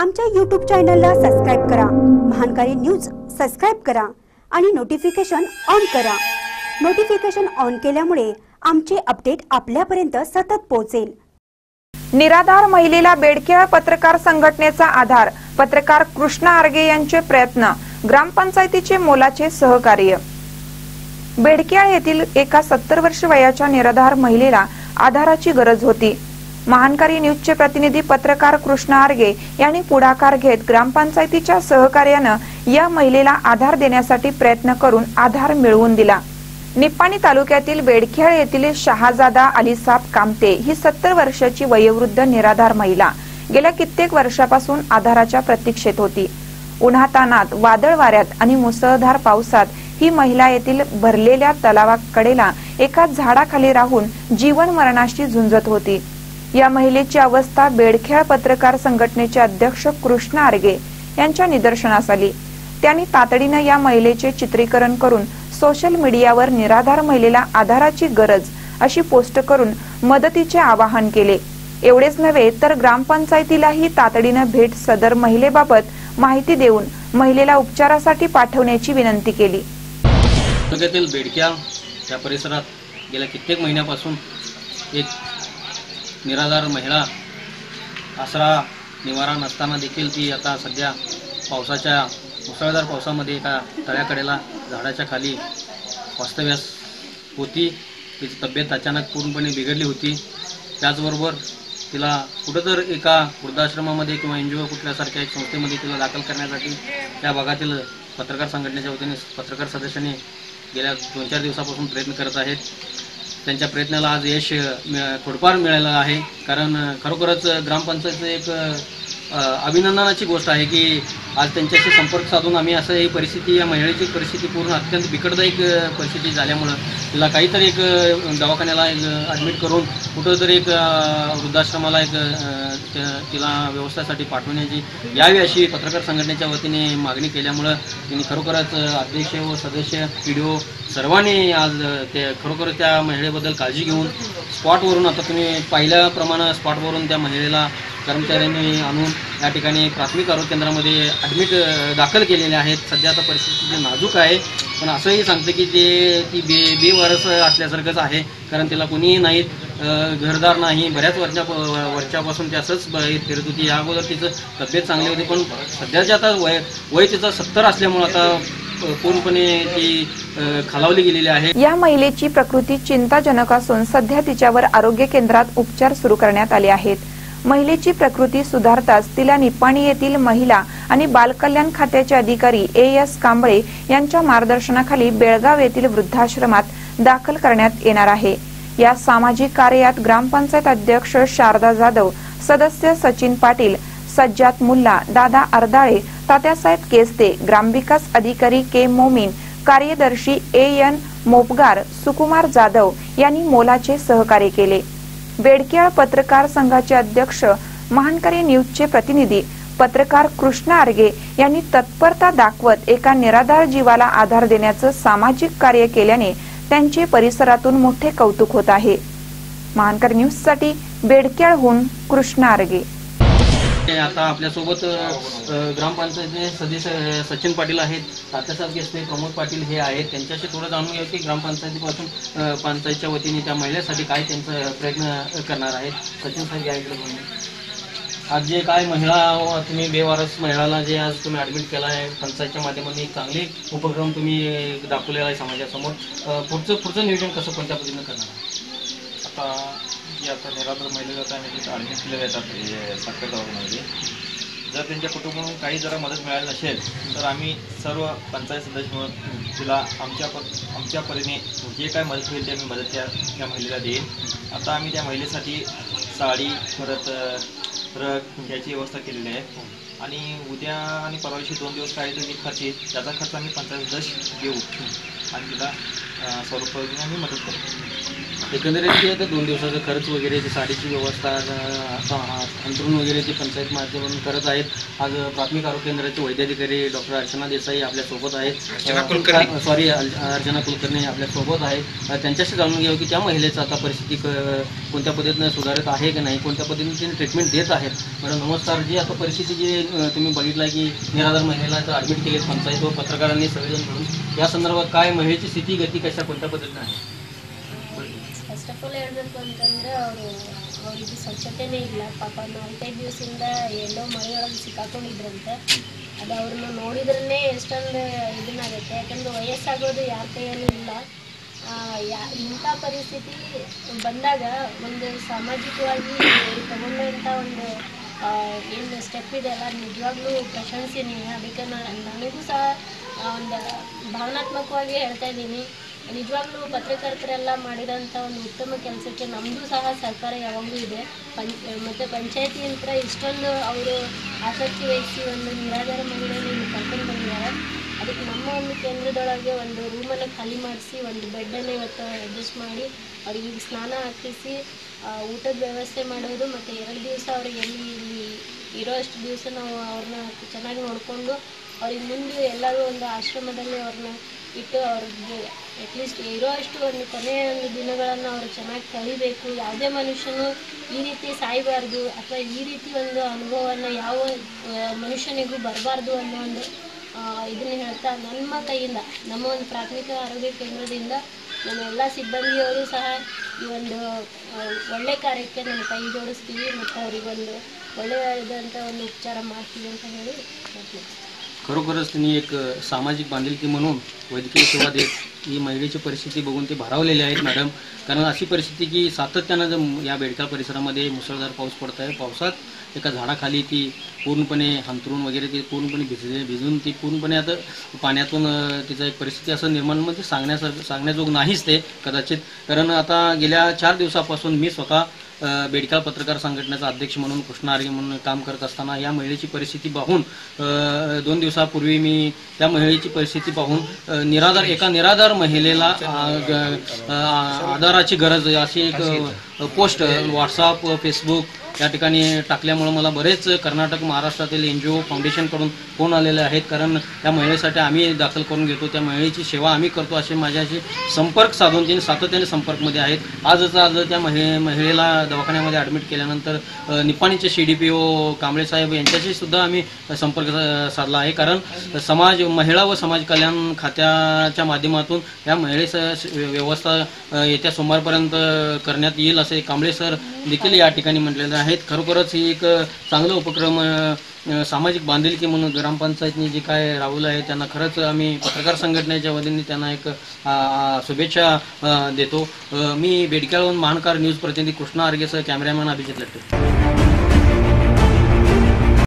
आमच्या यूट्यूब चॅनलला सबस्क्राईब करा. महानकारी न्यूज सबस्क्राईब करा आणि नोटिफिकेशन ऑन करा. नोटिफिकेशन ऑन केल्यामुळे आमचे अपडेट आपल्यापर्यंत सतत पोहोचेल. निराधार महिलेला बेडकेळ पत्रकार संघटनेचा आधार पत्रकार कृष्णा आर्गे यांचे प्रयत्न ग्रामपंचायतीचे मोलाचे सहकार्य. बेडकेळ येथील एका सत्तर वर्ष वयाच्या निराधार महिलेला आधाराची गरज होती. महानकारी न्यूजचे प्रतिनिधी पत्रकार कृष्ण आर्गे यांनी पुढाकार घेत ग्रामपंचायतीच्या सहकार्यानं या महिलेला आधार देण्यासाठी प्रयत्न करून आधार मिळवून दिला. निप्पाणी तालुक्यातील बेडखेळ येथील शहाजादा अलिसाब कामते ही सत्तर वर्षाची वयोवृद्ध निराधार महिला. गेल्या कित्येक वर्षापासून आधाराच्या प्रतीक्षेत होती. उन्हातानात वादळ वाऱ्यात आणि मुसळधार पावसात ही महिला येथील भरलेल्या तलावाकडेला एका झाडाखाली राहून जीवन मरणाशी झुंजत होती. या महिलेची अवस्था बेडखेळ पत्रकार संघटनेचे अध्यक्ष कृष्ण आर्गे यांच्या निदर्शनास आली. त्यांनी तातडीनं या महिलेचे चित्रीकरण करून सोशल मीडियावर निराधार महिलेला आधाराची गरज अशी पोस्ट करून मदतीचे आवाहन केले. एवढेच नव्हे तर ग्रामपंचायतीलाही तातडीनं भेट सदर महिलेबाबत माहिती देऊन महिलेला उपचारासाठी पाठवण्याची विनंती केली. बेडक्या त्या परिसरात गेल्या कित्येक महिन्यापासून एक निराधार महिला आसरा निवारा नसताना देखील ती आता सध्या पावसाच्या मुसळधार पावसामध्ये एका तळ्याकडेला झाडाच्या खाली वास्तव्यास होती. तिची तब्येत अचानक पूर्णपणे बिघडली होती. त्याचबरोबर तिला कुठं तर एका वृद्धाश्रमामध्ये किंवा एन जी ओ कुठल्यासारख्या एक संस्थेमध्ये तिला दाखल करण्यासाठी त्या भागातील पत्रकार संघटनेच्या वतीने पत्रकार सदस्यांनी गेल्या दोन चार दिवसापासून प्रयत्न करत आहेत. त्यांच्या प्रयत्नाला आज यश मिळ- थोडंफार मिळालं आहे. कारण खरोखरच ग्रामपंचायतचं एक अभिनंदनाची गोष्ट आहे की आज त्यांच्याशी संपर्क साधून आम्ही असं ही परिस्थिती या महिलेची परिस्थिती पूर्ण अत्यंत बिकटदायक परिस्थिती झाल्यामुळं तिला काहीतरी एक दवाखान्याला एक ॲडमिट करून कुठंतरी एक वृद्धाश्रमाला एक तिला व्यवस्थासाठी पाठवण्याची यावी अशी पत्रकार संघटनेच्या वतीने मागणी केल्यामुळं त्यांनी खरोखरच अध्यक्ष व सदस्य पी डी ओ सर्वांनी आज ते खरोखर त्या महिलेबद्दल काळजी घेऊन स्पॉटवरून आता तुम्ही पाहिल्याप्रमाणे स्पॉटवरून त्या महिलेला कर्मचाऱ्यांनी आणून या ठिकाणी प्राथमिक आरोग्य केंद्रामध्ये ॲडमिट दाखल केलेले आहेत. सध्या आता परिस्थिती नाजूक आहे पण असंही सांगतं की ते ती बे बेवारस असल्यासारखंच आहे. कारण तिला कोणीही नाहीत घरदार नाही. बऱ्याच वर्षा वर्षापासून ती असंच फिरत होती. या अगोदर तिचं तब्येत चांगली होती पण सध्याच्या आता वय वय तिचं सत्तर असल्यामुळं आता पूर्णपणे ती खालावली गेलेली आहे. या महिलेची प्रकृती चिंताजनक असून सध्या तिच्यावर आरोग्य केंद्रात उपचार सुरू करण्यात आले आहेत. महिलेची प्रकृती सुधारताच तिला निपाणी येथील महिला आणि बालकल्याण खात्याचे अधिकारी ए एस कांबळे यांच्या मार्गदर्शनाखाली बेळगाव येथील वृद्धाश्रमात दाखल करण्यात येणार आहे. या सामाजिक कार्यात ग्रामपंचायत अध्यक्ष शारदा जाधव सदस्य सचिन पाटील सज्जात मुल्ला दादा अर्दाळे तात्यासाहेब केस्ते ग्रामविकास अधिकारी के मोमीन कार्यदर्शी ए एन मोपगार सुकुमार जाधव यांनी मोलाचे सहकार्य केले. बेडकेळ पत्रकार संघाचे अध्यक्ष महानकरी न्यूजचे प्रतिनिधी पत्रकार कृष्ण आर्गे यांनी तत्परता दाखवत एका निराधार जीवाला आधार देण्याचं सामाजिक कार्य केल्याने त्यांचे परिसरातून मोठे कौतुक होत आहे. महानकर न्यूजसाठी बेडक्याळहून बेडकेळहून कृष्ण आर्गे. आता आपल्यासोबत ग्रामपंचायतीचे सदस्य सचिन पाटील आहेत. तात्यासाहेब केसने प्रमोद पाटील हे आहेत. त्यांच्याशी थोडं जाणून घ्या की ग्रामपंचायतीपासून पंचायतच्या वतीने त्या महिलेसाठी काय त्यांचा प्रयत्न करणार आहेत. सचिन साहेब याकडे बोलून. आज जे काय महिला हो, तुम्ही बेवारस महिलाला जे आज तुम्ही ॲडमिट केला आहे पंचायतच्या माध्यमातून एक चांगले उपक्रम तुम्ही दाखवलेला आहे समाजासमोर. पुढचं पुढचं नियोजन कसं कोणत्या पद्धतीनं करणार आता की आता निराधार महिला जात आहे तिथं ॲडमिट केल्या येतात हे सरकारी दवाखान्यामध्ये जर त्यांच्या कुटुंबाकडून काही जरा मदत मिळाली नसेल तर आम्ही सर्व पंचायत सदस्य म्हणून तिला आमच्या प आमच्या परीने जे काय मदत होईल ते आम्ही मदत त्या त्या महिलेला देईन. आता आम्ही त्या महिलेसाठी साडी परत अ, रग याची व्यवस्था केलेली आहे. आणि उद्या आणि परवाशी दोन दिवस काय जो खर्च येईल. त्याचा खर्च आम्ही पंचायत सदस्य घेऊ. आणि तिला स्वरूप आम्ही मदत करू एकंदरीत ते दोन दिवसाचा खर्च वगैरे ते साडीची व्यवस्था अं, आता हा- अंतरून वगैरे ते पंचायत माध्यमातून करत आहेत आज प्राथमिक आरोग्य केंद्राचे वैद्याधिकारी डॉक्टर अर्चना देसाई आपल्यासोबत आहेत सॉरी अर्चना कुलकर्णी आपल्यासोबत आहेत त्यांच्याशी जाणून घ्यावं की त्या महिलेचं आता परिस्थिती कोणत्या पद्धतीनं सुधारत आहे की नाही कोणत्या पद्धतीने तिने ट्रीटमेंट देत आहेत. मॅडम नमस्कार. जी आता परिस्थिती जी तुम्ही बघितलं की निराधार महिलेला आता ॲडमिट केले पंचायत व पत्रकारांनी सगळेजण मिळून. या संदर्भात काय महिलेची स्थिती गती कशा कोणत्या पद्धतीने आहे? ಆಲ್ ಹೇಳಬೇಕು ಅಂತಂದರೆ ಅವರು, ಅವರಿಗೆ ಸ್ವಚ್ಛತೆನೇ ಇಲ್ಲ. ಪಾಪ ನಾಲ್ಕೈದು ದಿವಸದಿಂದ ಎಲ್ಲೋ ಮನೆಯೊಳಗೆ ಸಿಕ್ಕಾಕೊಂಡಿದ್ರಂತೆ. ಅದು ಅವ್ರನ್ನ ನೋಡಿದ್ರೇ ಎಷ್ಟೊಂದು ಇದನ್ನಾಗುತ್ತೆ. ಯಾಕಂದ್ರೆ ವಯಸ್ಸಾಗೋದು ಯಾರ ಕೈಯಲ್ಲೂ ಇಲ್ಲ. ಯಾ, ಇಂಥ ಪರಿಸ್ಥಿತಿ ಬಂದಾಗ ಒಂದು ಸಾಮಾಜಿಕವಾಗಿ ತಗೊಂಡಂಥ ಒಂದು ಏನು ಸ್ಟೆಪ್ ಇದೆ ಅಲ್ಲ, ನಿಜವಾಗ್ಲೂ ಪ್ರಶಂಸನೀಯ ಅದಕ್ಕೆ ನಾನು ನನಗೂ ಸಹ ಒಂದು ಭಾವನಾತ್ಮಕವಾಗಿ ಹೇಳ್ತಾ ಇದ್ದೀನಿ. ನಿಜವಾಗ್ಲೂ ಪತ್ರಕರ್ತರೆಲ್ಲ ಮಾಡಿರೋಂಥ ಒಂದು ಉತ್ತಮ ಕೆಲಸಕ್ಕೆ ನಮ್ಮದು ಸಹ ಸರ್ಕಾರ ಯಾವಾಗಲೂ ಇದೆ. ಪಂಚ ಮತ್ತು ಪಂಚಾಯತಿ ಅಂತ ಇಷ್ಟೊಂದು ಅವರು ಆಸಕ್ತಿ ವಹಿಸಿ ಒಂದು ನಿರಾಧಾರ ಮಹಿಳೆಯನ್ನು ಕರ್ಕೊಂಡು ಬಂದಿದ್ದಾರೆ. ಅದಕ್ಕೆ ನಮ್ಮ ಒಂದು ಕೇಂದ್ರದೊಳಗೆ ಒಂದು ರೂಮನ್ನು ಖಾಲಿ ಮಾಡಿಸಿ, ಒಂದು ಬೆಡ್ಡನ್ನು ಇವತ್ತು ಅಡ್ಜಸ್ಟ್ ಮಾಡಿ, ಅವ್ರಿಗೆ ಸ್ನಾನ ಹಾಕಿಸಿ ಊಟದ ವ್ಯವಸ್ಥೆ ಮಾಡೋದು ಮತ್ತು ಎರಡು ದಿವಸ ಅವ್ರಿಗೆ ಎಲ್ಲಿ ಇಲ್ಲಿ ಇರೋ ಅಷ್ಟು ದಿವಸ ನಾವು ಅವ್ರನ್ನ ಚೆನ್ನಾಗಿ ನೋಡಿಕೊಂಡು, ಅವ್ರಿಗೆ ಮುಂದೆ ಎಲ್ಲರೂ ಒಂದು ಆಶ್ರಮದಲ್ಲಿ ಅವ್ರನ್ನ ಇಟ್ಟು ಅವ್ರಿಗೆ ಅಟ್ಲೀಸ್ಟ್ ಇರೋ ಅಷ್ಟು ಒಂದು ಕೊನೆಯ ಒಂದು ದಿನಗಳನ್ನು ಅವರು ಚೆನ್ನಾಗಿ ಕಲಿಬೇಕು. ಯಾವುದೇ ಮನುಷ್ಯನು ಈ ರೀತಿ ಸಾಯಬಾರ್ದು ಅಥವಾ ಈ ರೀತಿ ಒಂದು ಅನುಭವವನ್ನು ಯಾವ ಮನುಷ್ಯನಿಗೂ ಬರಬಾರ್ದು ಅನ್ನೋ ಒಂದು ಇದನ್ನು ಹೇಳ್ತಾ ನಮ್ಮ ಕೈಯಿಂದ, ನಮ್ಮ ಒಂದು ಪ್ರಾಥಮಿಕ ಆರೋಗ್ಯ ಕೇಂದ್ರದಿಂದ ನಮ್ಮ ಎಲ್ಲ ಸಿಬ್ಬಂದಿಯವರು ಸಹ ಈ ಒಂದು ಒಳ್ಳೆ ಕಾರ್ಯಕ್ಕೆ ನಮ್ಮ ಕೈ ಜೋಡಿಸ್ತೀವಿ ಮತ್ತು ಅವರಿಗೊಂದು ಒಳ್ಳೆಯದಂಥ ಒಂದು ಉಪಚಾರ ಮಾಡ್ತೀವಿ ಅಂತ ಹೇಳಿ खरोखरच त्यांनी एक सामाजिक बांधिलकी म्हणून वैद्यकीय सेवा देत ही महिलेची परिस्थिती बघून ते भारावलेले आहेत मॅडम. कारण अशी परिस्थिती की सातत्यानं जर या बेडकाळ परिसरामध्ये मुसळधार पाऊस पडत आहे पावसात एका झाडाखाली ती पूर्णपणे हंतरून वगैरे ती पूर्णपणे भिजले भिजून ती पूर्णपणे आता पाण्यातून तिचा एक परिस्थिती असं निर्माण म्हणजे सांगण्यासारखं सांगण्याजोग नाहीच ते कदाचित. कारण आता गेल्या चार दिवसापासून मी स्वतः बेडकाळ पत्रकार संघटनेचा अध्यक्ष म्हणून कृष्णा आर्गे म्हणून काम करत असताना या महिलेची परिस्थिती पाहून दोन दिवसापूर्वी मी त्या महिलेची परिस्थिती पाहून निराधार एका निराधार महिलेला आधाराची गरज आहे अशी एक पोस्ट व्हॉट्सअप फेसबुक या ठिकाणी टाकल्यामुळं मला बरेच कर्नाटक महाराष्ट्रातील एन जी ओ फाउंडेशनकडून फोन आलेले आहेत. कारण त्या महिलेसाठी आम्ही दाखल करून घेतो. त्या महिलेची सेवा आम्ही करतो असे माझ्याशी संपर्क साधून त्यांनी सातत्याने संपर्कमध्ये आहेत. आजच आज त्या महि महिलेला दवाखान्यामध्ये ॲडमिट केल्यानंतर निपाणीचे C D P O Kamble साहेब यांच्याशी सुद्धा आम्ही संपर्क सा- साधला आहे. कारण समाज महिला व समाज कल्याण खात्याच्या माध्यमातून या महिलेचं व्यवस्था येत्या सोमवारपर्यंत करण्यात येईल असं कांबळे सर देखील या ठिकाणी म्हटलेले आहेत. खरोखरच ही एक चांगला उपक्रम सामाजिक बांधिलकी म्हणून ग्रामपंचायतनी जे काय राबवलं आहे त्यांना खरंच आम्ही पत्रकार संघटनेच्या वतीने त्यांना एक शुभेच्छा देतो. मी बेडक्याळहून महानकार न्यूज प्रतिनिधी कृष्णा आर्गेसह कॅमेरामॅन अभिजित लट्टे.